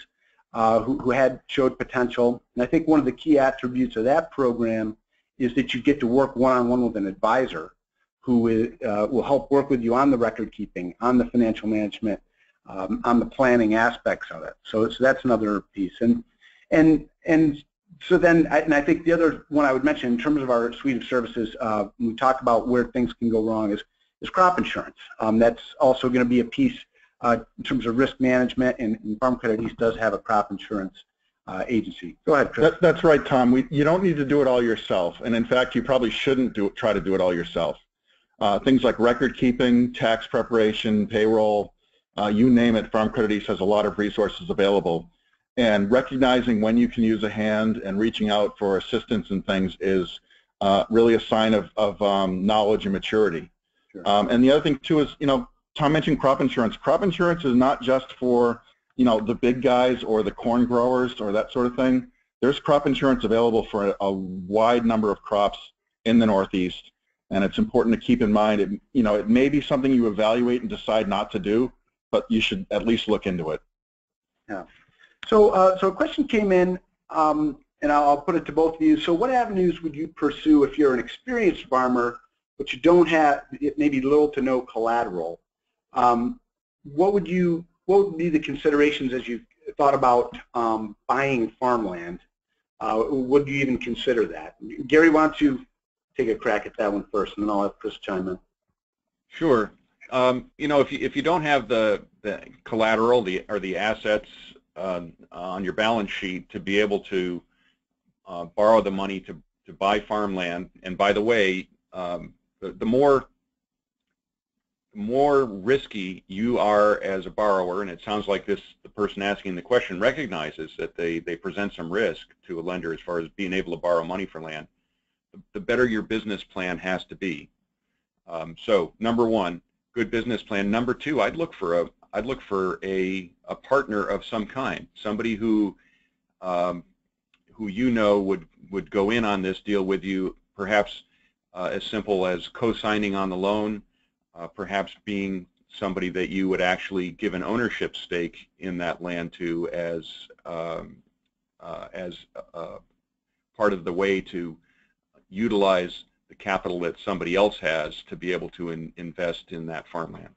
uh, who, who had showed potential. And I think one of the key attributes of that program is that you get to work one-on-one -on -one with an advisor who uh, will help work with you on the record keeping, on the financial management, um, on the planning aspects of it. So, so that's another piece. And and and so then, and I think the other one I would mention in terms of our suite of services, uh, we talk about where things can go wrong is, is crop insurance. Um, that's also going to be a piece uh, in terms of risk management, and, and Farm Credit East does have a crop insurance uh, agency. Go ahead, Chris. That, that's right, Tom. We, you don't need to do it all yourself, and in fact, you probably shouldn't do try to do it all yourself. Uh, things like record keeping, tax preparation, payroll, uh, you name it, Farm Credit East has a lot of resources available and recognizing when you can use a hand and reaching out for assistance and things is uh, really a sign of, of um, knowledge and maturity. Sure. Um, and the other thing too is, you know, Tom mentioned crop insurance. Crop insurance is not just for, you know, the big guys or the corn growers or that sort of thing. There's crop insurance available for a, a wide number of crops in the Northeast, and it's important to keep in mind. It, you know, it may be something you evaluate and decide not to do, but you should at least look into it. Yeah. So, uh, so a question came in, um, and I'll, put it to both of you. So what avenues would you pursue if you're an experienced farmer, but you don't have maybe little to no collateral? Um, what would you, what would be the considerations as you thought about um, buying farmland? Uh, would you even consider that? Gary, why don't you take a crack at that one first, and then I'll have Chris chime in. Sure. Um, you know, if you if you don't have the, the collateral, the or the assets uh, on your balance sheet to be able to uh, borrow the money to, to buy farmland. And by the way, um, the, the more more risky you are as a borrower, and it sounds like this the person asking the question recognizes that they, they present some risk to a lender as far as being able to borrow money for land, the, the better your business plan has to be. Um, so number one, good business plan. Number two, I'd look for a, I'd look for a, a partner of some kind, somebody who um, who you know would would go in on this deal with you, perhaps uh, as simple as co-signing on the loan, uh, perhaps being somebody that you would actually give an ownership stake in that land to as um, uh, as uh, part of the way to utilize the capital that somebody else has to be able to in, invest in that farmland.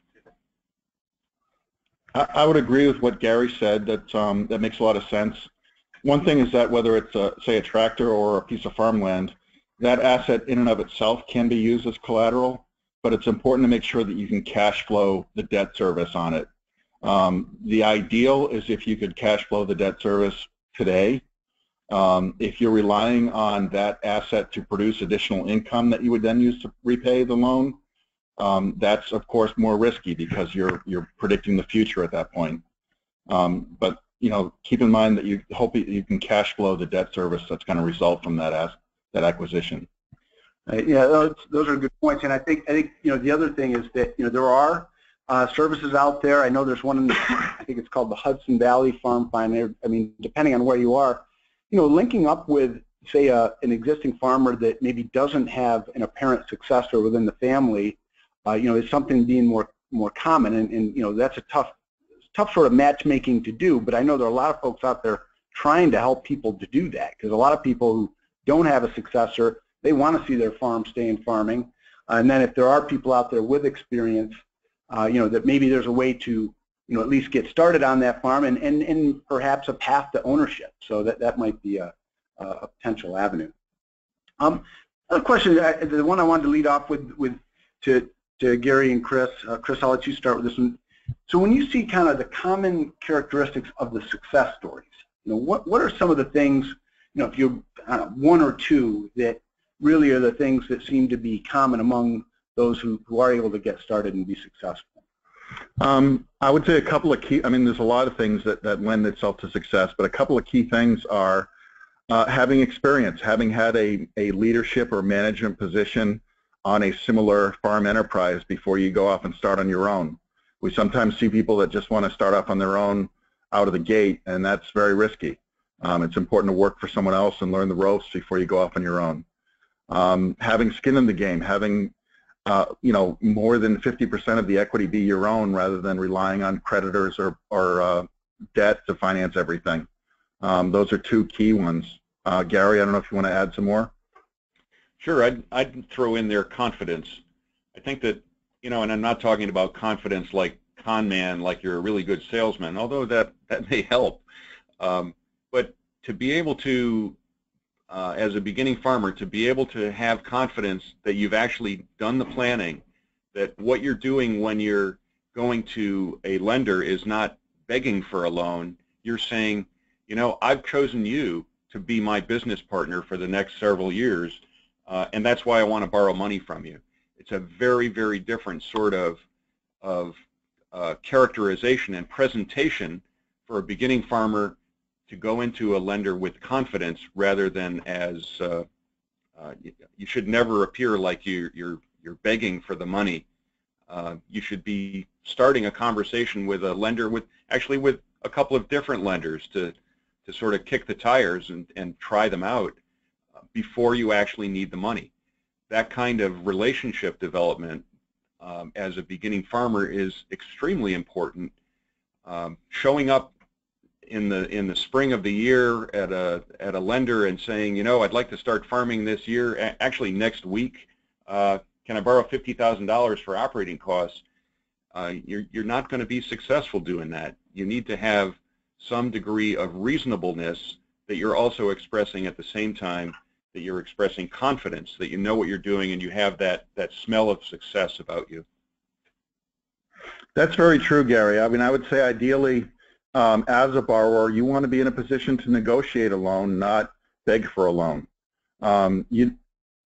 I, I would agree with what Gary said. That um, that makes a lot of sense. One thing is that whether it's a, say a tractor or a piece of farmland, that asset in and of itself can be used as collateral, but it's important to make sure that you can cash flow the debt service on it. Um, the ideal is if you could cash flow the debt service today. Um, if you're relying on that asset to produce additional income that you would then use to repay the loan, um, that's of course more risky because you're you're predicting the future at that point. Um, but you know, keep in mind that you hope you can cash flow the debt service that's going to result from that as that acquisition. Uh, yeah, those, those are good points, and I think I think you know the other thing is that you know there are uh, services out there. I know there's one in the, I think it's called the Hudson Valley Farm Finder. I mean, depending on where you are, you know, linking up with say a, an existing farmer that maybe doesn't have an apparent successor within the family, uh, you know, is something being more more common, and, and you know that's a tough tough sort of matchmaking to do. But I know there are a lot of folks out there trying to help people to do that because a lot of people who don't have a successor, they want to see their farm stay in farming. Uh, and then if there are people out there with experience uh, you know, that maybe there's a way to, you know, at least get started on that farm and, and, and perhaps a path to ownership. So that, that might be a, a potential avenue. Um, another question, the one I wanted to lead off with, with to, to Gary and Chris. Uh, Chris, I'll let you start with this one. So when you see kind of the common characteristics of the success stories, you know, what, what are some of the things, you know, if you one or two that really are the things that seem to be common among those who, who are able to get started and be successful? Um, I would say a couple of key, I mean, there's a lot of things that, that lend itself to success, but a couple of key things are uh, having experience, having had a, a leadership or management position on a similar farm enterprise before you go off and start on your own. We sometimes see people that just want to start off on their own out of the gate, and that's very risky. Um, it's important to work for someone else and learn the ropes before you go off on your own. Um, having skin in the game, having uh, you know, more than 50% of the equity be your own rather than relying on creditors or, or uh, debt to finance everything. Um, those are two key ones. Uh, Gary, I don't know if you want to add some more. Sure, I'd, I'd throw in there confidence. I think that, you know, and I'm not talking about confidence like con man, like you're a really good salesman, although that, that may help. Um, but to be able to uh, as a beginning farmer to be able to have confidence that you've actually done the planning, that what you're doing when you're going to a lender is not begging for a loan. You're saying, you know, I've chosen you to be my business partner for the next several years, uh, and that's why I want to borrow money from you. It's a very, very different sort of, of uh, characterization and presentation for a beginning farmer to go into a lender with confidence rather than as uh, uh, you, you, should never appear like you, you're you're begging for the money. Uh, you should be starting a conversation with a lender with actually with a couple of different lenders to to sort of kick the tires and, and try them out before you actually need the money. That kind of relationship development um, as a beginning farmer is extremely important. Um, showing up in the in the spring of the year at a at a lender and saying, you know, I'd like to start farming this year, actually next week, uh, can I borrow fifty thousand dollars for operating costs? Uh, you're you're not going to be successful doing that. You need to have some degree of reasonableness that you're also expressing at the same time that you're expressing confidence that you know what you're doing and you have that that smell of success about you. That's very true, Gary. I mean, I would say ideally um, as a borrower, you want to be in a position to negotiate a loan, not beg for a loan. Um, you,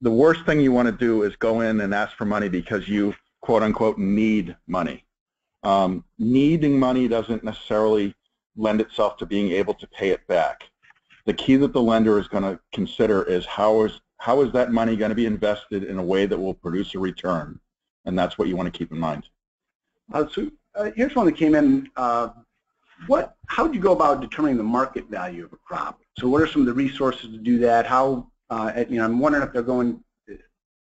the worst thing you want to do is go in and ask for money because you, quote unquote, need money. Um, needing money doesn't necessarily lend itself to being able to pay it back. The key that the lender is going to consider is how is, how is that money going to be invested in a way that will produce a return? And that's what you want to keep in mind. Uh, so uh, here's one that came in uh, what, how do you go about determining the market value of a crop? So what are some of the resources to do that? How, uh, you know, I'm wondering if they're going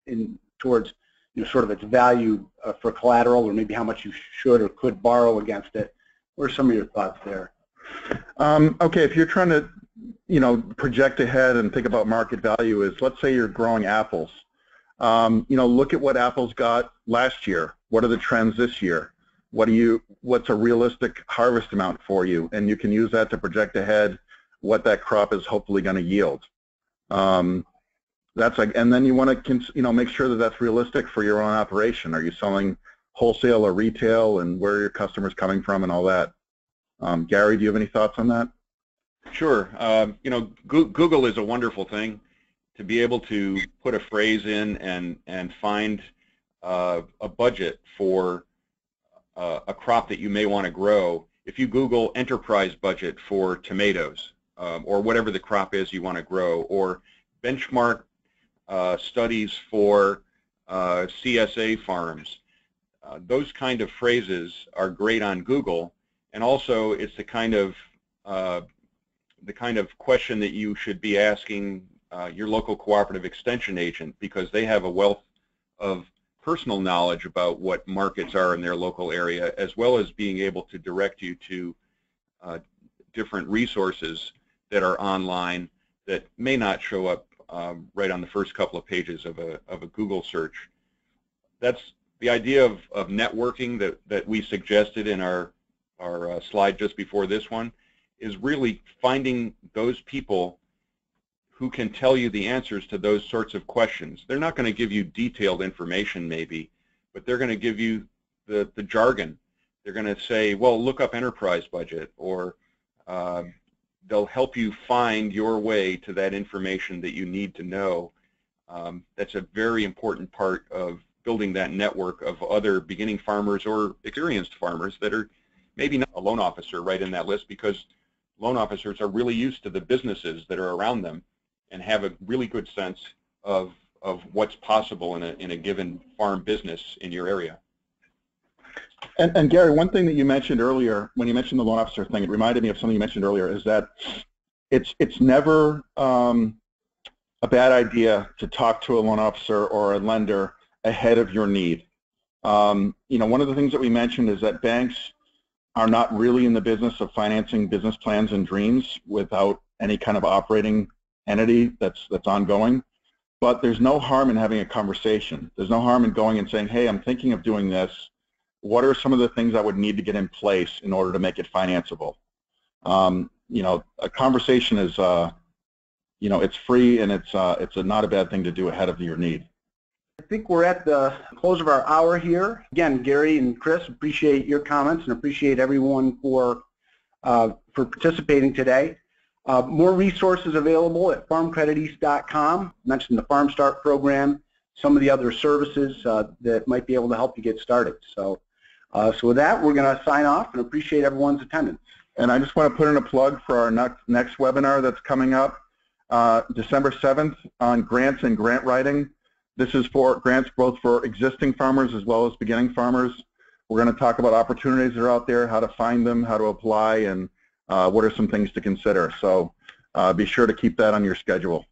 in towards, you know, sort of its value uh, for collateral or maybe how much you should or could borrow against it. What are some of your thoughts there? Um, okay, if you're trying to, you know, project ahead and think about market value is, let's say you're growing apples. Um, you know, look at what apples got last year. What are the trends this year? What do you? What's a realistic harvest amount for you? And you can use that to project ahead what that crop is hopefully going to yield. Um, that's like, and then you want to, you know, make sure that that's realistic for your own operation. Are you selling wholesale or retail, and where are your customers coming from, and all that? Um, Gary, do you have any thoughts on that? Sure. Um, you know, Google is a wonderful thing to be able to put a phrase in and and find uh, a budget for uh, a crop that you may want to grow. If you Google enterprise budget for tomatoes um, or whatever the crop is you want to grow, or benchmark uh, studies for uh, CSA farms, uh, those kind of phrases are great on Google, and also it's the kind of uh, the kind of question that you should be asking uh, your local cooperative extension agent because they have a wealth of personal knowledge about what markets are in their local area as well as being able to direct you to uh, different resources that are online that may not show up um, right on the first couple of pages of a, of a Google search. That's the idea of, of networking that, that we suggested in our, our uh, slide just before this one is really finding those people who can tell you the answers to those sorts of questions. They're not going to give you detailed information maybe, but they're going to give you the, the jargon. They're going to say, well, look up enterprise budget, or uh, they'll help you find your way to that information that you need to know. Um, that's a very important part of building that network of other beginning farmers or experienced farmers that are maybe not a loan officer right in that list because loan officers are really used to the businesses that are around them and have a really good sense of, of what's possible in a, in a given farm business in your area. And, and, Gary, one thing that you mentioned earlier, when you mentioned the loan officer thing, it reminded me of something you mentioned earlier, is that it's, it's never um, a bad idea to talk to a loan officer or a lender ahead of your need. Um, you know, one of the things that we mentioned is that banks are not really in the business of financing business plans and dreams without any kind of operating entity that's that's ongoing. But there's no harm in having a conversation. There's no harm in going and saying, hey, I'm thinking of doing this. What are some of the things I would need to get in place in order to make it financeable? Um, you know, a conversation is, uh, you know, it's free and it's uh, it's a, not a bad thing to do ahead of your need. I think we're at the close of our hour here. Again, Gary and Chris, appreciate your comments and appreciate everyone for uh, for participating today. Uh, more resources available at farmcrediteast.com. Mentioned the Farm Start program, some of the other services uh, that might be able to help you get started. So, uh, so with that, we're going to sign off and appreciate everyone's attendance. And I just want to put in a plug for our next, next webinar that's coming up uh, December 7th on grants and grant writing. This is for grants both for existing farmers as well as beginning farmers. We're going to talk about opportunities that are out there, how to find them, how to apply, and uh, what are some things to consider. So uh, be sure to keep that on your schedule.